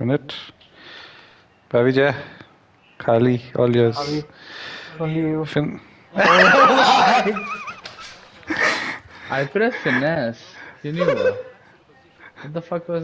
minute. Pavija, Kali, all yours. Kali, Only you. Fin- I pressed finesse. You knew what? What the fuck was